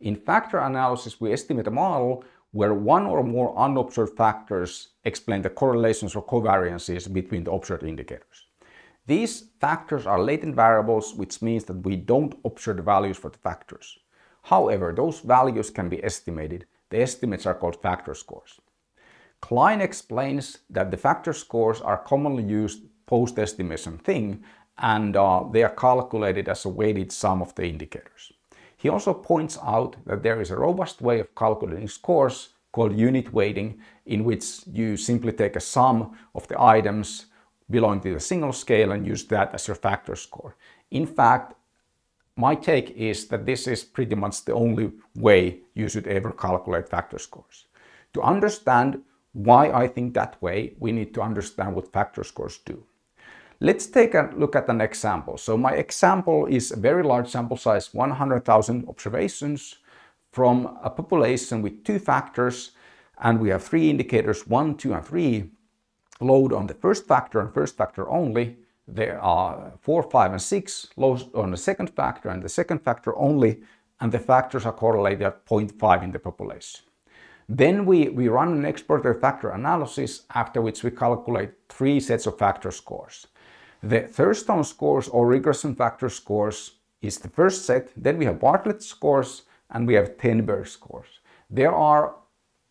In factor analysis, we estimate a model where one or more unobserved factors explain the correlations or covariances between the observed indicators. These factors are latent variables, which means that we don't observe the values for the factors. However, those values can be estimated. The estimates are called factor scores. Kline explains that the factor scores are commonly used post-estimation thing and uh, they are calculated as a weighted sum of the indicators. He also points out that there is a robust way of calculating scores called unit weighting in which you simply take a sum of the items belonging to the single scale and use that as your factor score. In fact, my take is that this is pretty much the only way you should ever calculate factor scores. To understand why I think that way, we need to understand what factor scores do. Let's take a look at an example. So my example is a very large sample size, 100,000 observations from a population with two factors and we have three indicators, one, two and three, load on the first factor and first factor only. There are four, five and six load on the second factor and the second factor only and the factors are correlated at 0.5 in the population. Then we, we run an exploratory factor analysis after which we calculate three sets of factor scores. The Thurstone scores or regression factor scores is the first set. Then we have Bartlett scores and we have ten Berge scores. There are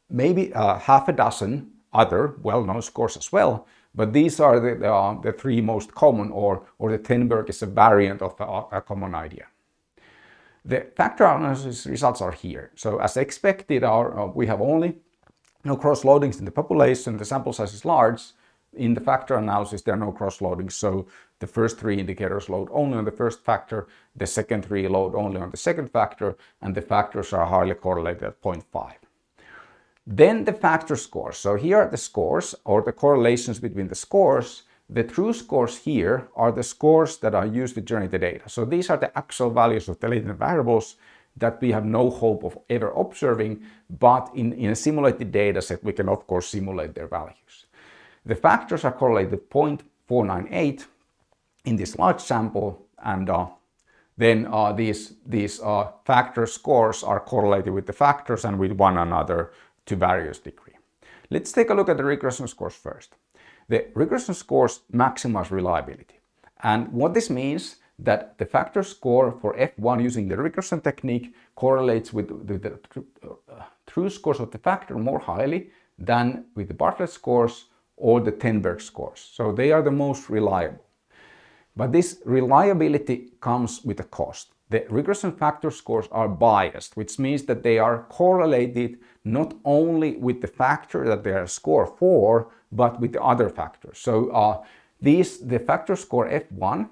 maybe uh, half a dozen other well-known scores as well, but these are the, uh, the three most common or, or the ten Berge is a variant of a, a common idea. The factor analysis results are here. So as expected, our, uh, we have only no cross-loadings in the population, the sample size is large, in the factor analysis, there are no cross-loadings, so the first three indicators load only on the first factor, the second three load only on the second factor, and the factors are highly correlated at 0.5. Then the factor scores. So here are the scores, or the correlations between the scores. The true scores here are the scores that are used to generate the data. So these are the actual values of the latent variables that we have no hope of ever observing, but in, in a simulated data set, we can of course simulate their values. The factors are correlated 0.498 in this large sample and uh, then uh, these, these uh, factor scores are correlated with the factors and with one another to various degree. Let's take a look at the regression scores first. The regression scores maximize reliability. And what this means that the factor score for F1 using the regression technique correlates with, with the uh, true scores of the factor more highly than with the Bartlett scores or the ten Berge scores. So they are the most reliable. But this reliability comes with a cost. The regression factor scores are biased, which means that they are correlated not only with the factor that they are score for, but with the other factors. So uh, these, the factor score F1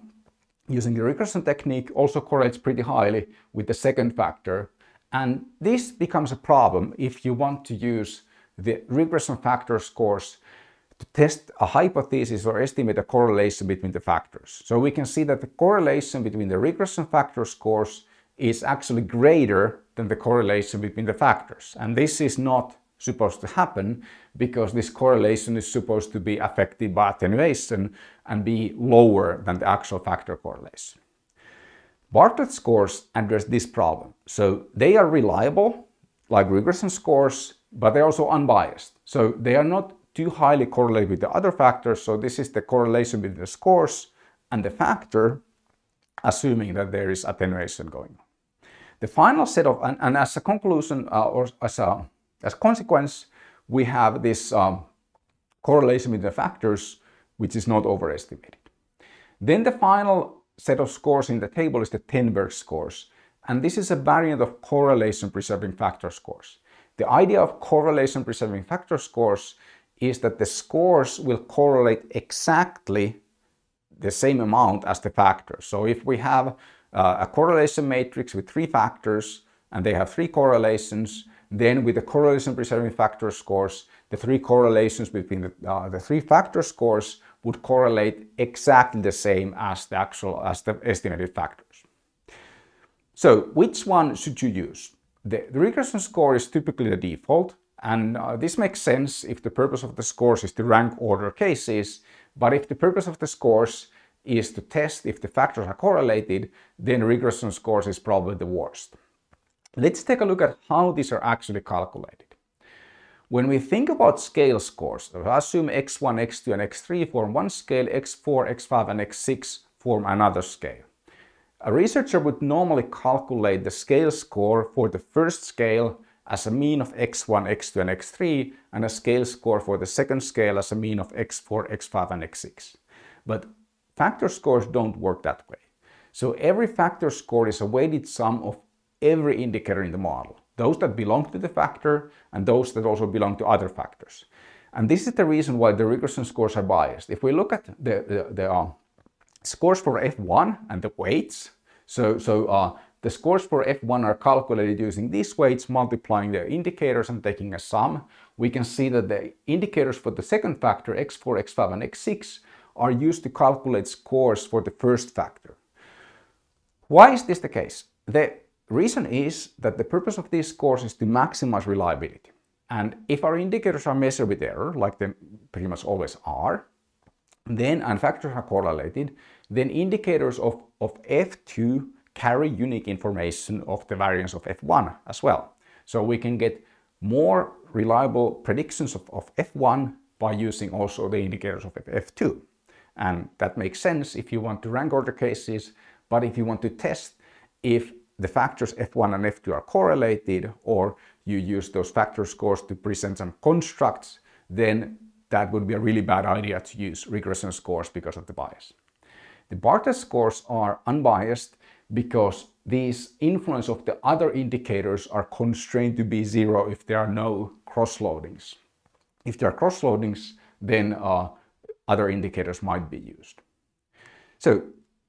using the regression technique also correlates pretty highly with the second factor. And this becomes a problem if you want to use the regression factor scores test a hypothesis or estimate a correlation between the factors. So we can see that the correlation between the regression factor scores is actually greater than the correlation between the factors. And this is not supposed to happen because this correlation is supposed to be affected by attenuation and be lower than the actual factor correlation. Bartlett scores address this problem. So they are reliable, like regression scores, but they're also unbiased. So they are not too highly correlate with the other factors. So this is the correlation between the scores and the factor, assuming that there is attenuation going on. The final set of, and, and as a conclusion uh, or as a as consequence, we have this um, correlation between the factors, which is not overestimated. Then the final set of scores in the table is the ten Berge scores. And this is a variant of correlation preserving factor scores. The idea of correlation preserving factor scores is that the scores will correlate exactly the same amount as the factors. So if we have uh, a correlation matrix with three factors and they have three correlations, then with the correlation preserving factor scores, the three correlations between the, uh, the three factor scores would correlate exactly the same as the actual as the estimated factors. So which one should you use? The, the regression score is typically the default. And uh, this makes sense if the purpose of the scores is to rank order cases, but if the purpose of the scores is to test if the factors are correlated, then regression scores is probably the worst. Let's take a look at how these are actually calculated. When we think about scale scores, assume x1, x2 and x3 form one scale, x4, x5 and x6 form another scale. A researcher would normally calculate the scale score for the first scale as a mean of x1, x2 and x3 and a scale score for the second scale as a mean of x4, x5 and x6. But factor scores don't work that way. So every factor score is a weighted sum of every indicator in the model those that belong to the factor and those that also belong to other factors. And this is the reason why the regression scores are biased. If we look at the, the, the uh, scores for F1 and the weights, so, so uh, the scores for F1 are calculated using these weights, multiplying the indicators and taking a sum. We can see that the indicators for the second factor, x4, x5 and x6, are used to calculate scores for the first factor. Why is this the case? The reason is that the purpose of these scores is to maximize reliability. And if our indicators are measured with error, like they pretty much always are, then and factors are correlated, then indicators of, of F2 carry unique information of the variance of F1 as well. So we can get more reliable predictions of, of F1 by using also the indicators of F2. And that makes sense if you want to rank order cases, but if you want to test if the factors F1 and F2 are correlated or you use those factor scores to present some constructs, then that would be a really bad idea to use regression scores because of the bias. The Bartlett scores are unbiased because these influence of the other indicators are constrained to be zero if there are no cross-loadings. If there are cross-loadings, then uh, other indicators might be used. So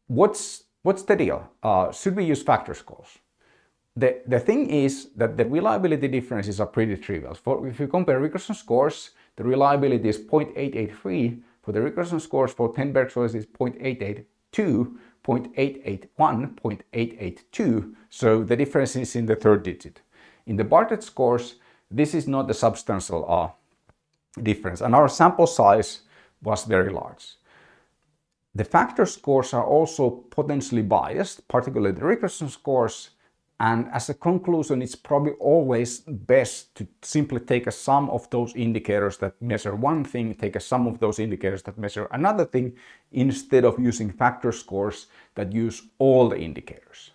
what's What's the deal? Uh, should we use factor scores? The, the thing is that the reliability differences are pretty trivial. For, if you compare regression scores, the reliability is 0.883. For the regression scores for ten Berge scores is 0.882, 0.881, 0.882. So the difference is in the third digit. In the Bartlett scores, this is not a substantial uh, difference. And our sample size was very large. The factor scores are also potentially biased, particularly the regression scores, and as a conclusion, it's probably always best to simply take a sum of those indicators that measure one thing, take a sum of those indicators that measure another thing, instead of using factor scores that use all the indicators.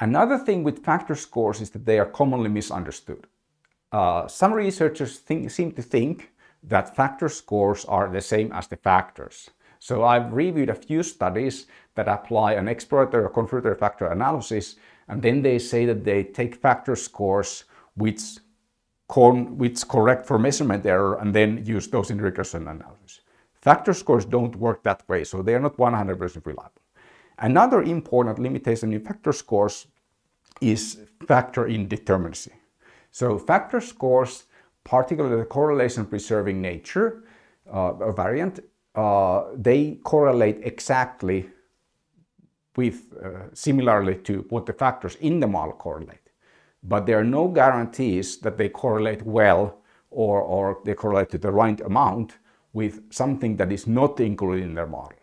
Another thing with factor scores is that they are commonly misunderstood. Uh, some researchers think, seem to think that factor scores are the same as the factors. So I've reviewed a few studies that apply an exploratory or confirmatory factor analysis, and then they say that they take factor scores which, which correct for measurement error and then use those in regression analysis. Factor scores don't work that way, so they are not 100% reliable. Another important limitation in factor scores is factor indeterminacy. So factor scores, particularly the correlation preserving nature, uh, variant, uh, they correlate exactly with uh, similarly to what the factors in the model correlate. But there are no guarantees that they correlate well or, or they correlate to the right amount with something that is not included in their model.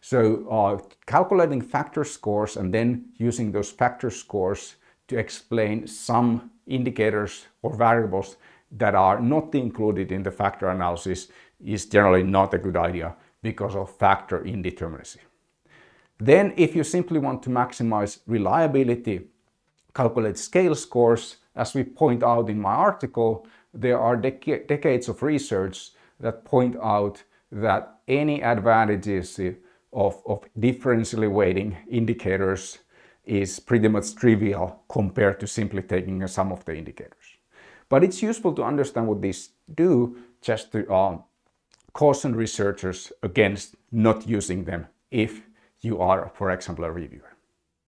So uh, calculating factor scores and then using those factor scores to explain some indicators or variables that are not included in the factor analysis is generally not a good idea because of factor indeterminacy. Then if you simply want to maximize reliability, calculate scale scores, as we point out in my article, there are dec decades of research that point out that any advantages of, of differentially weighting indicators is pretty much trivial compared to simply taking a sum of the indicators. But it's useful to understand what these do just to uh, caution researchers against not using them if you are, for example, a reviewer.